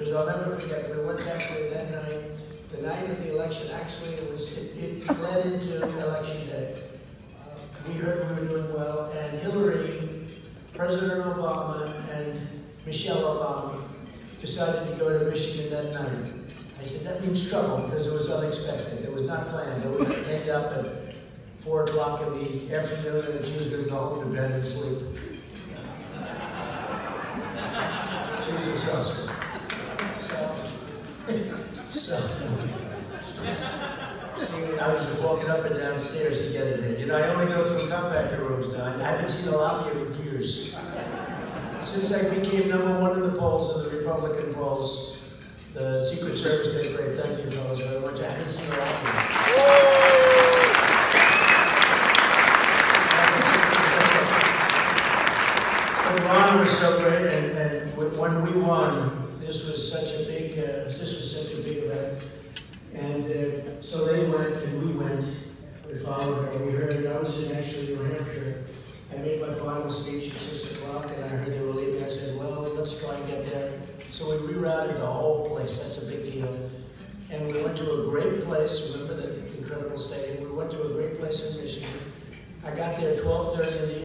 because I'll never forget, we went back there that night, the night of the election, actually, it was, it, it led into election day. Uh, We heard we were doing well, and Hillary, President Obama, and Michelle Obama decided to go to Michigan that night. I said, that means trouble, because it was unexpected, it was not planned, it would end up at four o'clock in the afternoon, and she was gonna go home to bed and sleep. She was exhausted. See, I was just walking up and downstairs to get it in. You know, I only go through compactor rooms now. I haven't seen a lobby in years. Since I became number one in the polls, in the Republican polls, the Secret Service did great. Thank you, fellas, very much. I haven't seen a lobby. Ron was so great, and, and when we won, this was such a big, uh, this was such a big event. And uh, so they went and we went, we followed her, we heard, I was in actually New Hampshire. I made my final speech at six o'clock and I heard they were leaving, I said, well, let's try and get there. So we rerouted the whole place, that's a big deal. And we went to a great place, remember the incredible stadium, we went to a great place in Michigan. I got there twelve thirty in the